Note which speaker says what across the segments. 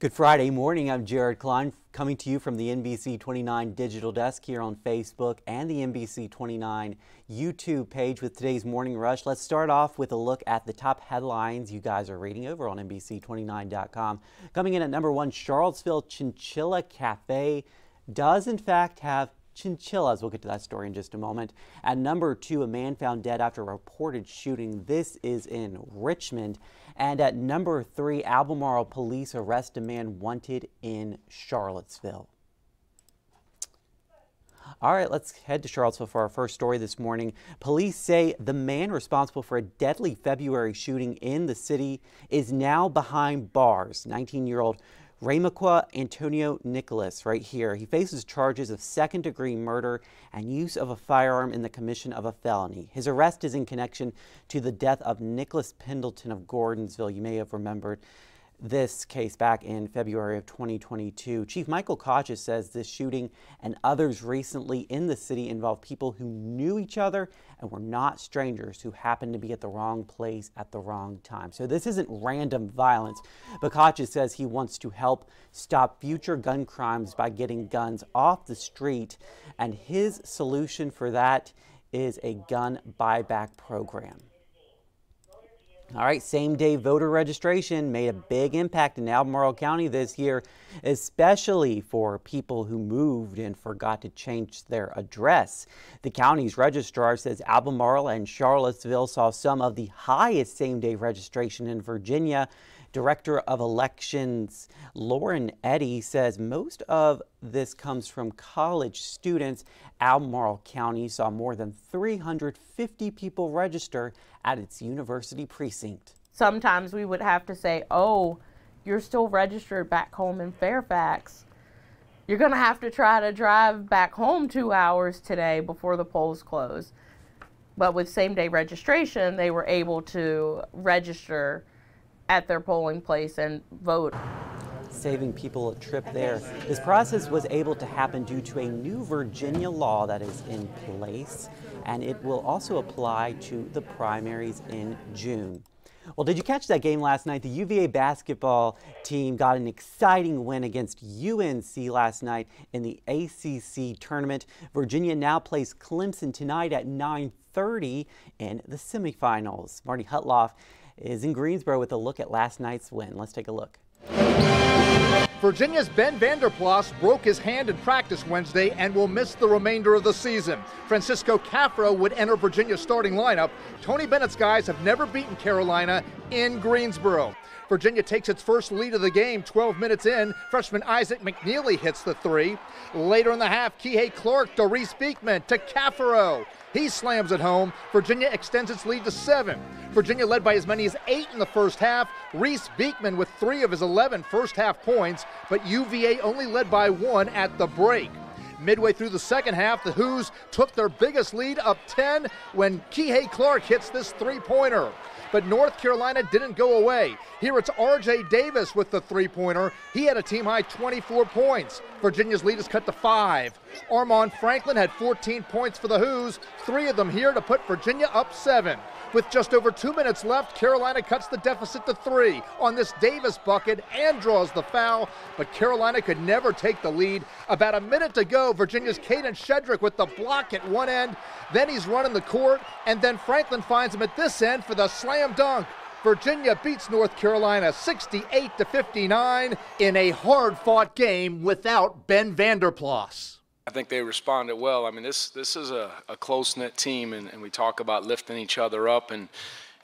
Speaker 1: Good Friday morning. I'm Jared Klein coming to you from the NBC 29 digital desk here on Facebook and the NBC 29 YouTube page with today's Morning Rush. Let's start off with a look at the top headlines you guys are reading over on NBC29.com. Coming in at number one, Charlottesville Chinchilla Cafe does in fact have chinchillas. We'll get to that story in just a moment. At number two, a man found dead after a reported shooting. This is in Richmond. And at number three, Albemarle police arrest a man wanted in Charlottesville. All right, let's head to Charlottesville for our first story this morning. Police say the man responsible for a deadly February shooting in the city is now behind bars. 19 year old Ramaqua Antonio Nicholas, right here. He faces charges of second degree murder and use of a firearm in the commission of a felony. His arrest is in connection to the death of Nicholas Pendleton of Gordonsville. You may have remembered this case back in February of 2022. Chief Michael Kochis says this shooting and others recently in the city involve people who knew each other and were not strangers who happened to be at the wrong place at the wrong time. So this isn't random violence, but Kochis says he wants to help stop future gun crimes by getting guns off the street, and his solution for that is a gun buyback program. All right, same day voter registration made a big impact in Albemarle County this year, especially for people who moved and forgot to change their address. The county's registrar says Albemarle and Charlottesville saw some of the highest same day registration in Virginia. Director of Elections Lauren Eddy says most of this comes from college students. Albemarle County saw more than 350 people register at its university precinct.
Speaker 2: Sometimes we would have to say, oh, you're still registered back home in Fairfax. You're going to have to try to drive back home two hours today before the polls close. But with same day registration, they were able to register at their polling place and vote.
Speaker 1: Saving people a trip there. This process was able to happen due to a new Virginia law that is in place, and it will also apply to the primaries in June. Well, did you catch that game last night? The UVA basketball team got an exciting win against UNC last night in the ACC tournament. Virginia now plays Clemson tonight at 9:30 in the semifinals. Marty Hudtloff is in Greensboro with a look at last night's win. Let's take a look.
Speaker 3: Virginia's Ben Vander Plas broke his hand in practice Wednesday and will miss the remainder of the season. Francisco Cafaro would enter Virginia's starting lineup. Tony Bennett's guys have never beaten Carolina in Greensboro. Virginia takes its first lead of the game 12 minutes in. Freshman Isaac McNeely hits the three. Later in the half, Kihei Clark to Reece Beekman to Cafaro. He slams it home. Virginia extends its lead to seven. Virginia led by as many as eight in the first half. Reece Beekman with three of his 11 first half points, but UVA only led by one at the break. Midway through the second half, the Hoos took their biggest lead up 10 when Kihei Clark hits this three pointer. But North Carolina didn't go away. Here it's RJ Davis with the three pointer. He had a team high 24 points. Virginia's lead is cut to five. Armaan Franklin had 14 points for the Hoos, three of them here to put Virginia up seven. With just over two minutes left, Carolina cuts the deficit to three on this Davis bucket and draws the foul, but Carolina could never take the lead. About a minute to go, Virginia's Kadin Shedrick with the block at one end. Then he's running the court, and then Franklin finds him at this end for the slam dunk. Virginia beats North Carolina 68 to 59 in a hard-fought game without Ben Vander Plas.
Speaker 4: I think they responded well. I mean, this this is a, a close knit team, and, and, we talk about lifting each other up, and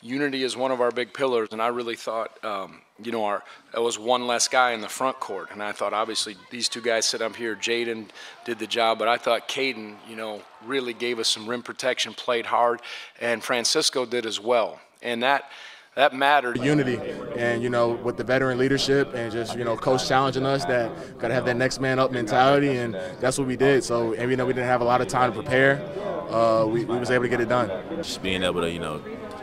Speaker 4: unity is one of our big pillars. And I really thought, um, you know, our there was one less guy in the front court, and I thought obviously these two guys sit up here. Jayden did the job, but I thought Kadin, you know, really gave us some rim protection, played hard, and Francisco did as well, and that that mattered.
Speaker 5: Unity, and you know, with the veteran leadership and just you know, coach challenging us that got to have that next man up mentality, and that's what we did. So, and you know, we didn't have a lot of time to prepare. Uh, we, we was able to get it done.
Speaker 6: Just being able to, you know,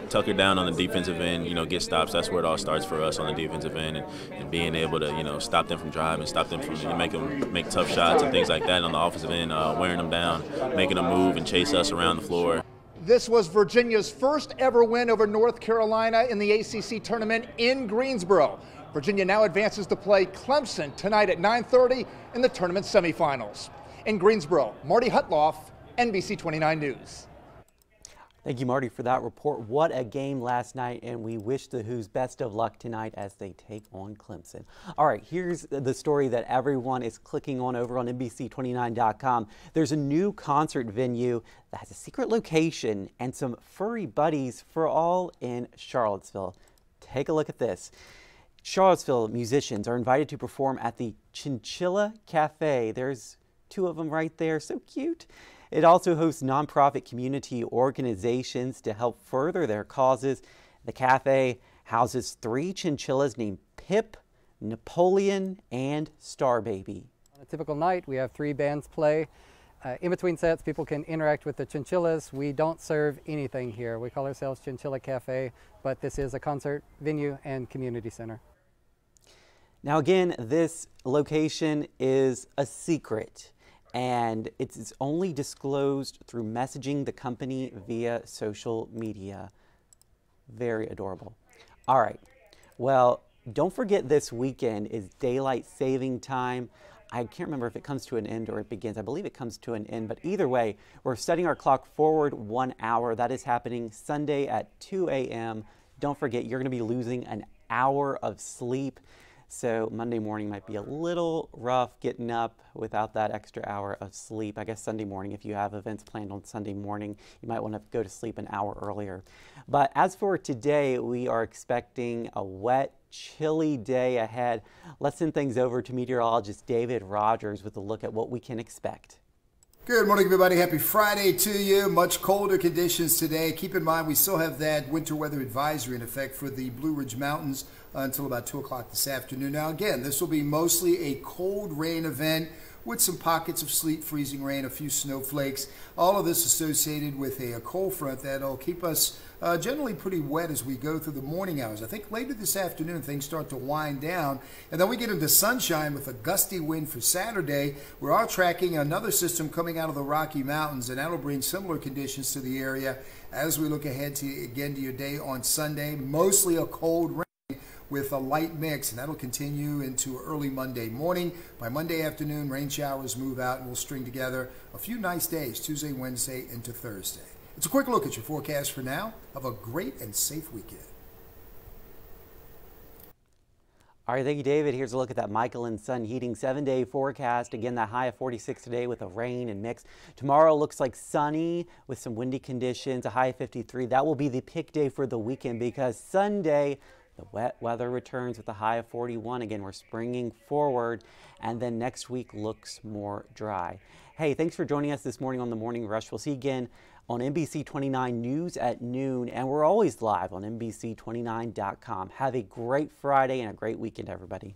Speaker 6: tuck it down on the defensive end, you know, get stops. That's where it all starts for us on the defensive end, and, and being able to, you know, stop them from driving, stop them from you know, make them make tough shots and things like that. on the offensive end, uh, wearing them down, making them move and chase us around the floor.
Speaker 3: This was Virginia's first ever win over North Carolina in the ACC tournament in Greensboro. Virginia now advances to play Clemson tonight at 9:30 in the tournament semifinals. In Greensboro, Marty Hudtloff, NBC 29 News.
Speaker 1: Thank you, Marty, for that report. What a game last night, and we wish the Hoos best of luck tonight as they take on Clemson. All right, here's the story that everyone is clicking on over on NBC29.com. There's a new concert venue that has a secret location and some furry buddies for all in Charlottesville. Take a look at this. Charlottesville musicians are invited to perform at the Chinchilla Cafe. There's two of them right there, so cute. It also hosts nonprofit community organizations to help further their causes. The cafe houses three chinchillas named Pip, Napoleon, and Star Baby.
Speaker 7: On a typical night, we have three bands play. Uh, in between sets, people can interact with the chinchillas. We don't serve anything here. We call ourselves Chinchilla Cafe, but this is a concert venue and community center.
Speaker 1: Now, again, this location is a secret and it's only disclosed through messaging the company via social media. Very adorable. All right. Well, don't forget this weekend is daylight saving time. I can't remember if it comes to an end or it begins. I believe it comes to an end, but either way, we're setting our clock forward one hour. That is happening Sunday at 2 a.m. Don't forget, you're going to be losing an hour of sleep. So Monday morning might be a little rough getting up without that extra hour of sleep. I guess Sunday morning, if you have events planned on Sunday morning, you might want to go to sleep an hour earlier. But as for today, we are expecting a wet, chilly day ahead. Let's send things over to meteorologist David Rogers with a look at what we can expect.
Speaker 8: Good morning, everybody. Happy Friday to you. Much colder conditions today. Keep in mind, we still have that winter weather advisory in effect for the Blue Ridge Mountains until about 2 o'clock this afternoon. Now, again, this will be mostly a cold rain event with some pockets of sleet, freezing rain, a few snowflakes. All of this associated with a, a cold front that'll keep us uh, generally pretty wet as we go through the morning hours. I think later this afternoon things start to wind down, and then we get into sunshine with a gusty wind for Saturday. We are all tracking another system coming out of the Rocky Mountains, and that'll bring similar conditions to the area as we look ahead to again to your day on Sunday. Mostly a cold rain with a light mix, and that'll continue into early Monday morning. By Monday afternoon, rain showers move out, and we'll string together a few nice days Tuesday, Wednesday, into Thursday. It's a quick look at your forecast for now. Have a great and safe weekend.
Speaker 1: All right, thank you, David. Here's a look at that Michael and Son heating seven day forecast. Again, that high of 46 today with a rain and mix. Tomorrow looks like sunny with some windy conditions, a high of 53. That will be the pick day for the weekend because Sunday, the wet weather returns with a high of 41. Again, we're springing forward, and then next week looks more dry. Hey, thanks for joining us this morning on the Morning Rush. We'll see you again on NBC 29 News at noon, and we're always live on NBC29.com. Have a great Friday and a great weekend, everybody.